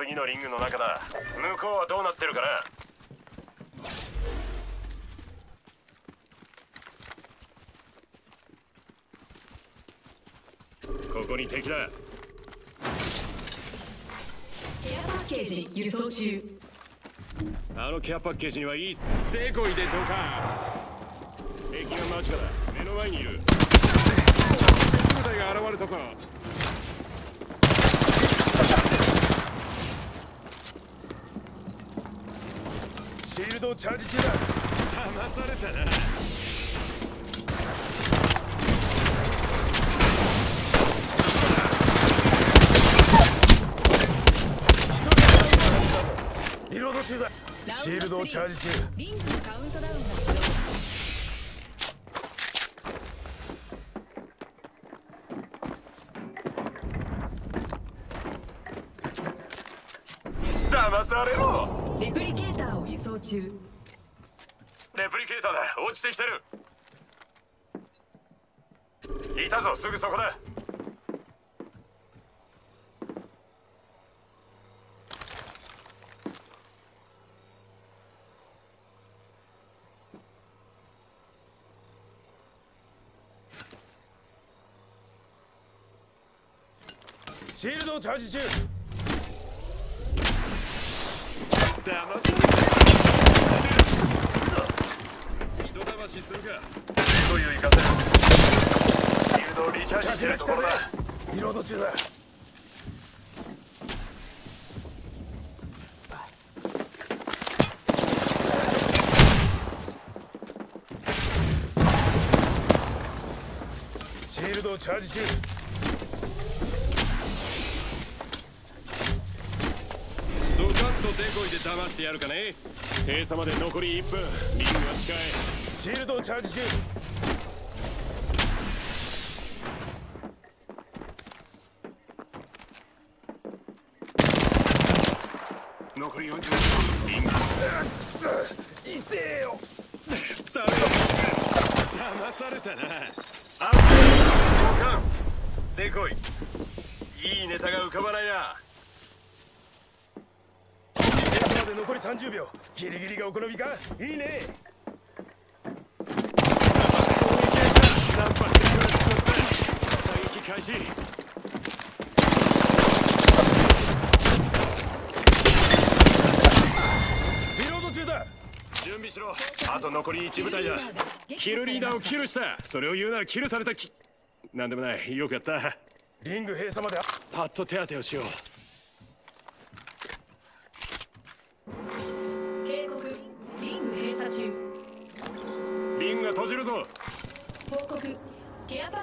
次のリングの中だ。向こうはどうなってるかな？ここに敵だ。ケアパッケージ輸送中。あのケアパッケージにはいい。デコイでドカン。敵が間近だ目の前にいる。部隊が現れたぞシールドチャージ中だ。騙されたな。リロード中だ。シールドをチャージ中。リングのカウントダウンが中。レプリケーターだ。落ちてきてる。いたぞすぐそこだ。シールドをチャージ中。騙さシールドをリチャージしてるところだ。リロード中だ。シールドチャージ中。ドカンとデコイで騙してやるかね。閉鎖まで残り1分。リングは近いシールドチャージ中。残り40分リング。痛えよ。スタート。騙されたな。アウトドカンデコイいいネタが浮かばないな。で残り30秒。ギリギリがお好みか？いいねナンパしてくらってしまった射撃開始。リロード中だ。準備しろ。あと残り1部隊だ。キルリーダーをキルした。それを言うならキルされたき。なんでもない。よくやった。リング閉鎖までパッと手当てをしよう。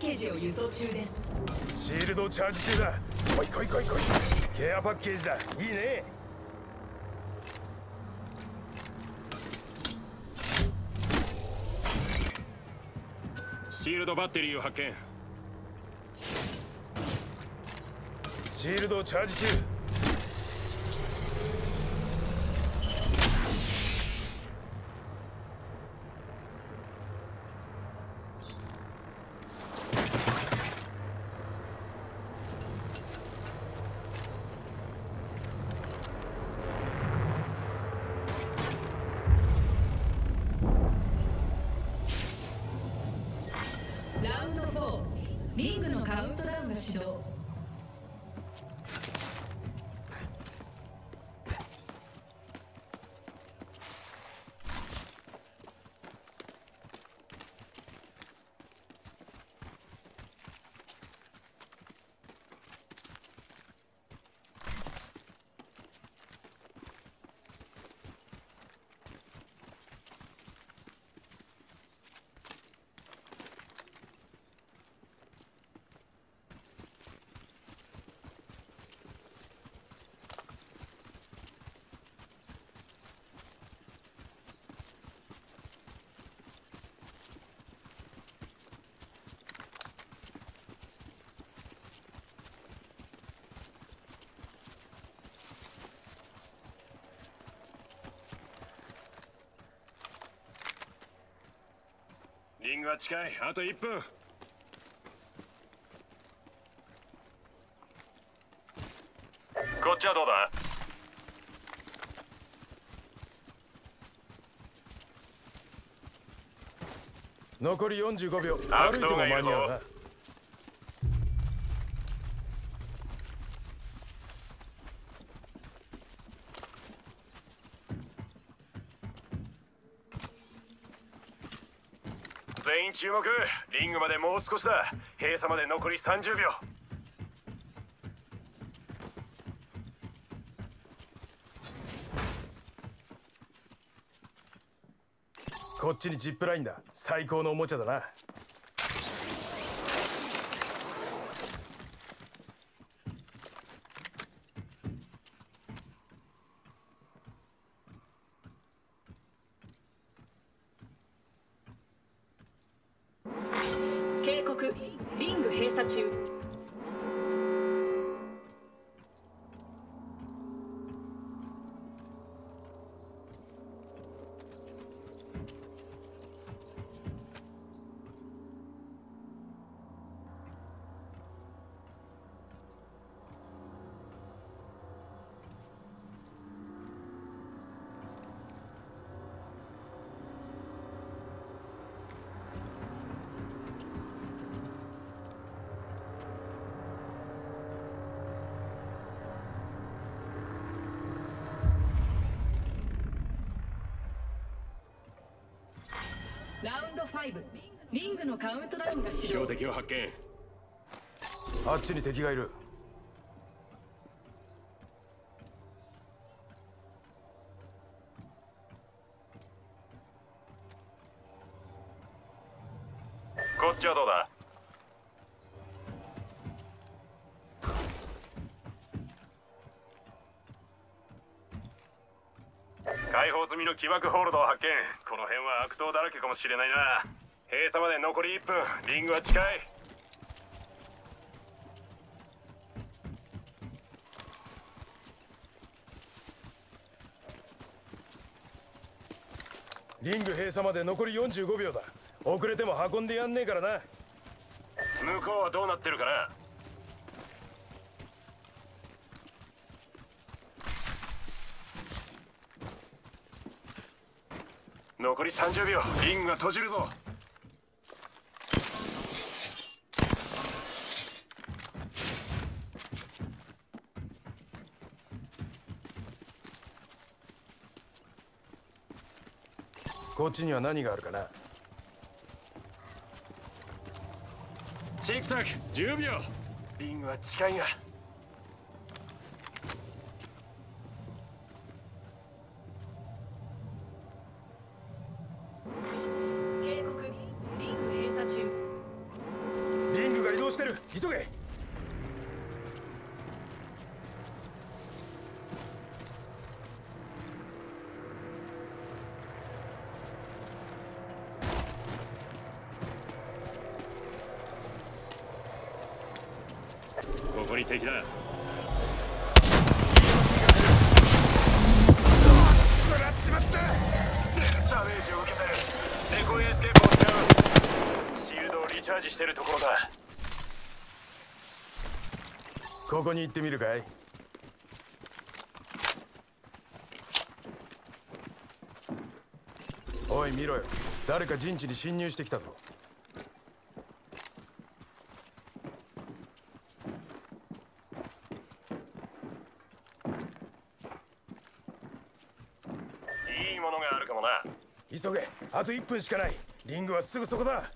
ケージを輸送中です。シールドチャージ中だ。来い来い来い来い。ケアパッケージだ。いいね。シールドバッテリーを発見。シールドチャージ中ラウンド4リングの指導。ングは近い。あと1分。こっちはどうだ？残り45秒。う注目。リングまでもう少しだ。閉鎖まで残り30秒。こっちにジップラインだ。最高のおもちゃだな。リング閉鎖中。5リングのカウントダウンが始動標的を発見。あっちに敵がいる。こっちはどうだ？解放済みの起爆ホールドを発見。この辺は悪党だらけかもしれないな。閉鎖まで残り1分。リングは近い。リング閉鎖まで残り45秒だ。遅れても運んでやんねえからな。向こうはどうなってるかな？残り30秒。リングが閉じるぞ。こっちには何があるかな？チクタク10秒。リングは近いがドをリチャージしてるところだ。ここに行ってみるかい？おい見ろよ。誰か陣地に侵入してきたぞいいものがあるかもな。急げ。あと1分しかない。リングはすぐそこだ。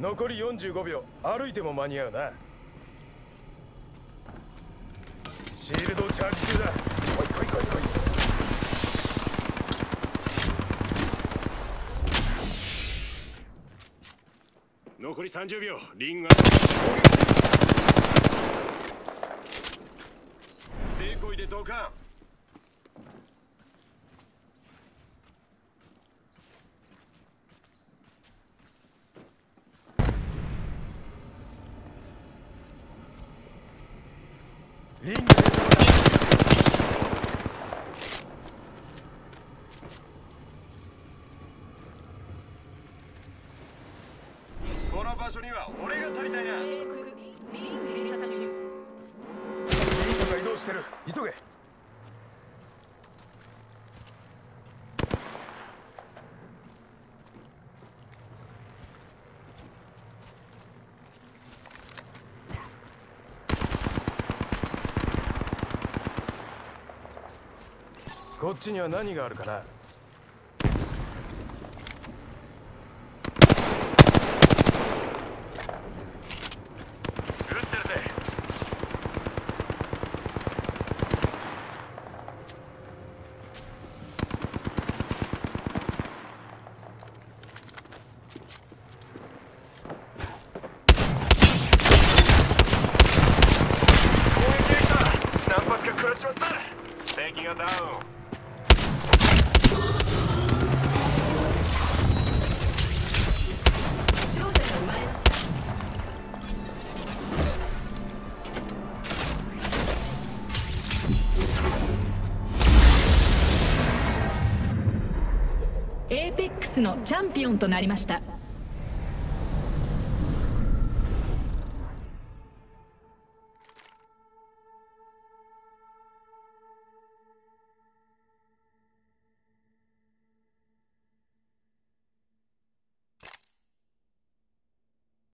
残り45秒。歩いても間に合うな。シールドチャージ中だ来い来い来い来い残り30秒。リングがデコイでドカン。してる。急げ。こっちには何があるかな撃ってるぜ攻撃できた何発か食らっちまったエーペックスのチャンピオンとなりました。